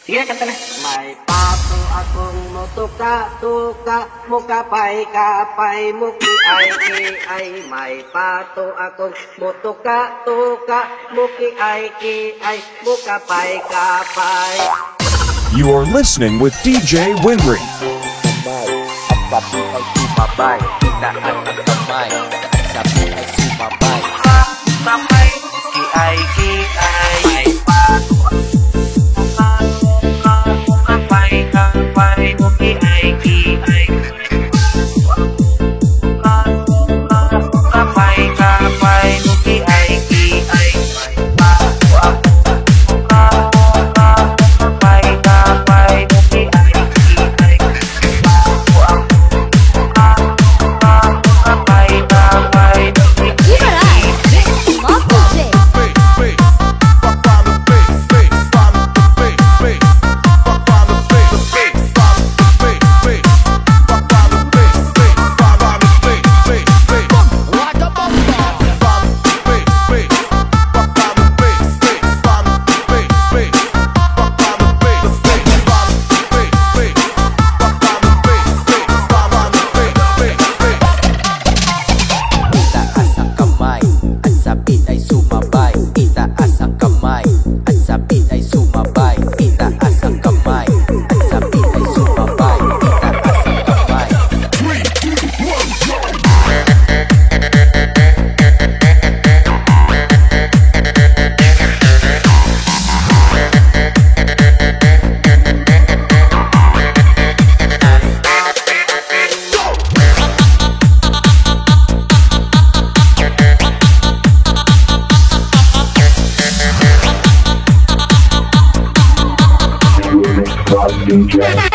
Sige. May pato akong motuka, tuka, kapay, muki, ay, ki, ay. May pato akong motuka, tuka, muki, ay, ki, ay, kapay. You are listening with DJ Winre. Fucking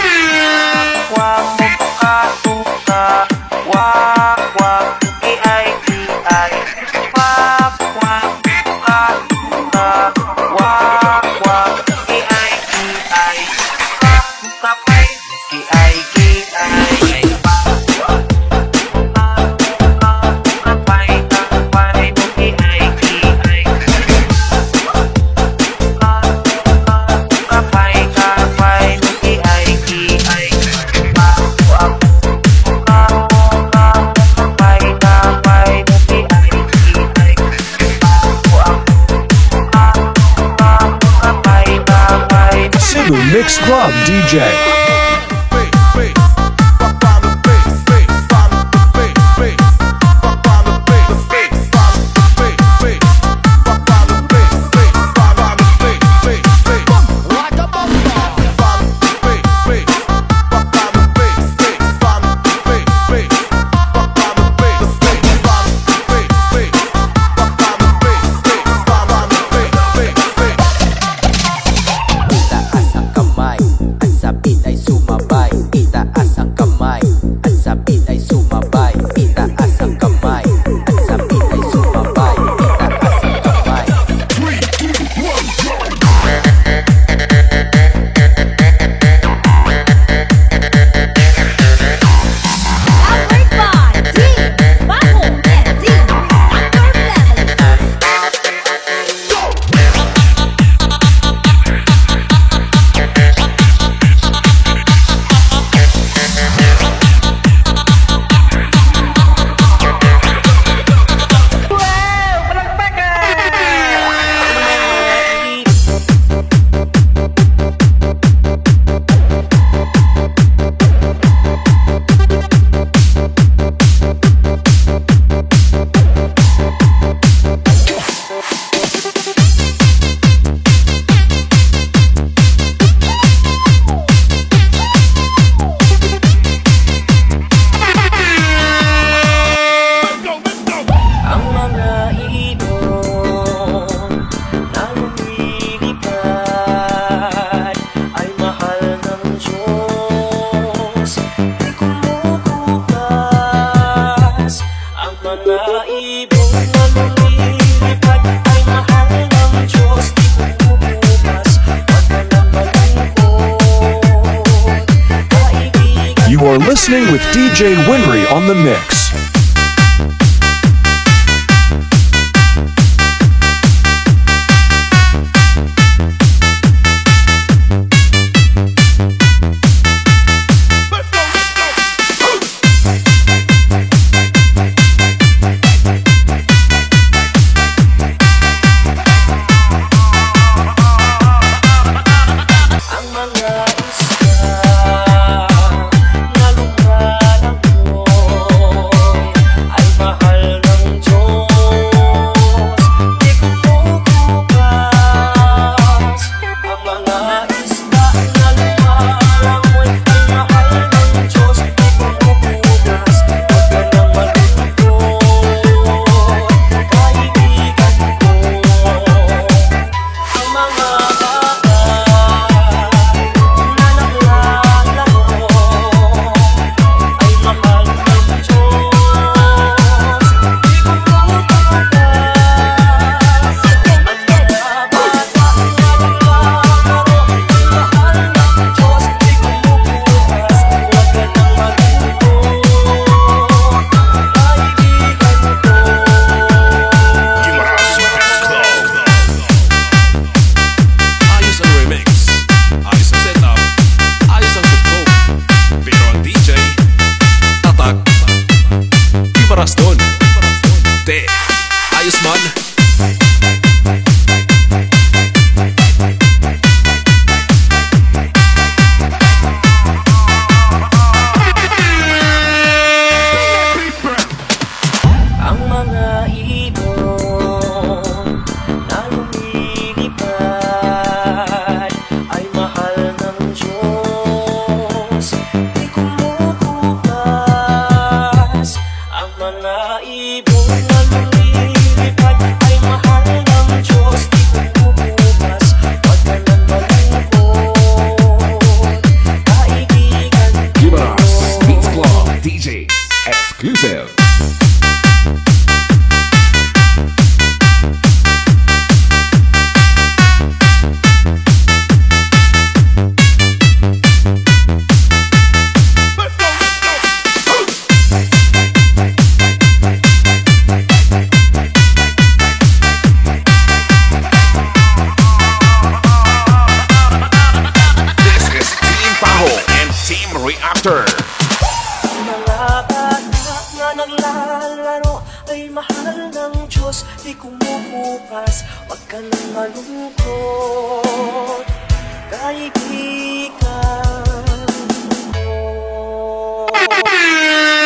Mix Club DJ. listening with DJ Winre on the mix. exclusive. naglalaro Ay mahal ng Diyos Di kumukupas. Huwag ka nang malungkot Kaibigan. mo